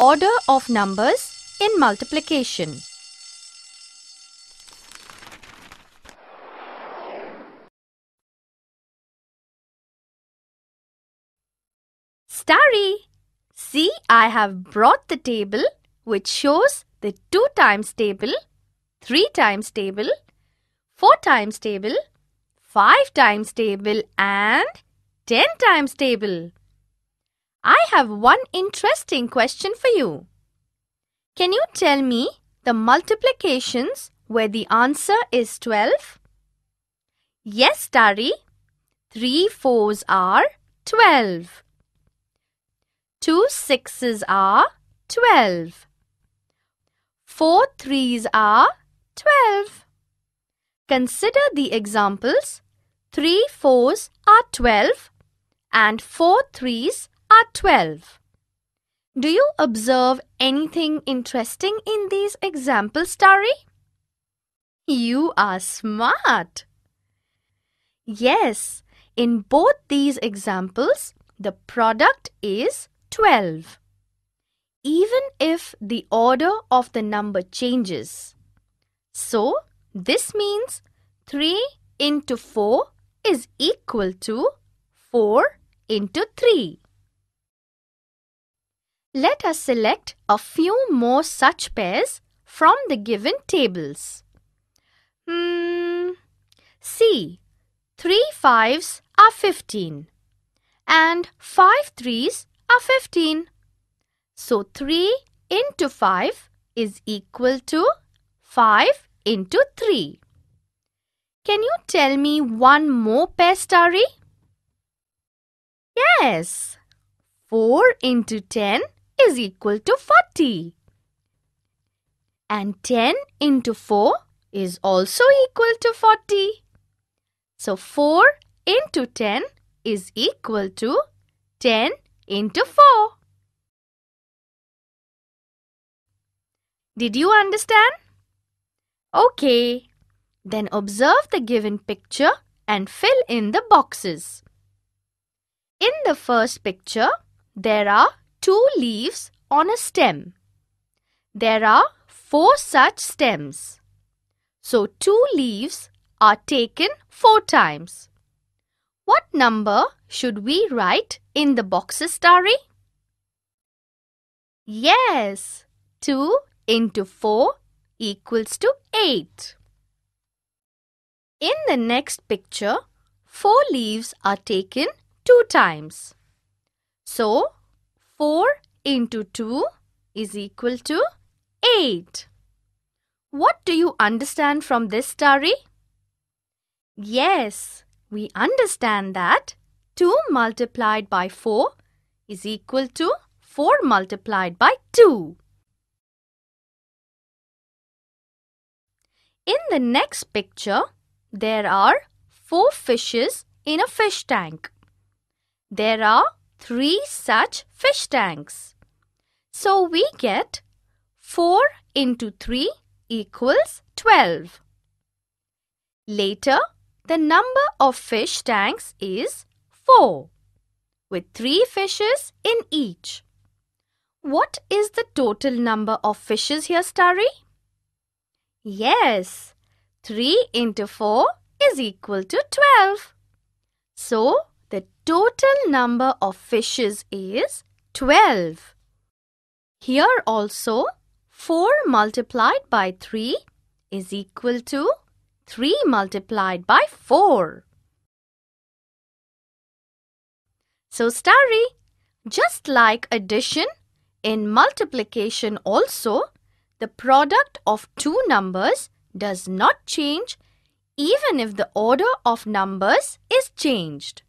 order of numbers in multiplication. Starry, see I have brought the table which shows the 2 times table, 3 times table, 4 times table, 5 times table and 10 times table. I have one interesting question for you. Can you tell me the multiplications where the answer is 12? Yes, Starry. 3 fours are 12. 2 sixes are 12. 4 threes are 12. Consider the examples. 3 fours are 12 and 4 threes are 12. Do you observe anything interesting in these examples, Starry? You are smart. Yes, in both these examples, the product is 12. Even if the order of the number changes. So, this means 3 into 4 is equal to 4 into 3. Let us select a few more such pairs from the given tables. Hmm. See, 3 fives are 15 and 5 threes are 15. So 3 into 5 is equal to 5 into 3. Can you tell me one more pair, Starry? Yes. 4 into 10 is equal to 40. And 10 into 4 is also equal to 40. So 4 into 10 is equal to 10 into 4. Did you understand? Okay. Then observe the given picture and fill in the boxes. In the first picture, there are two leaves on a stem. There are four such stems. So two leaves are taken four times. What number should we write in the boxes, Starry? Yes, 2 into 4 equals to 8. In the next picture, 4 leaves are taken 2 times. So, 4 into 2 is equal to 8. What do you understand from this, Starry? Yes, we understand that 2 multiplied by 4 is equal to 4 multiplied by 2. In the next picture, there are 4 fishes in a fish tank. There are 3 such fish tanks. So we get 4 into 3 equals 12. Later, the number of fish tanks is 4, with 3 fishes in each. What is the total number of fishes here, Starry? Yes, 3 into 4 is equal to 12. So, the total number of fishes is 12. Here also, 4 multiplied by 3 is equal to 3 multiplied by 4. So, Starry, just like addition, in multiplication also, the product of two numbers does not change even if the order of numbers is changed.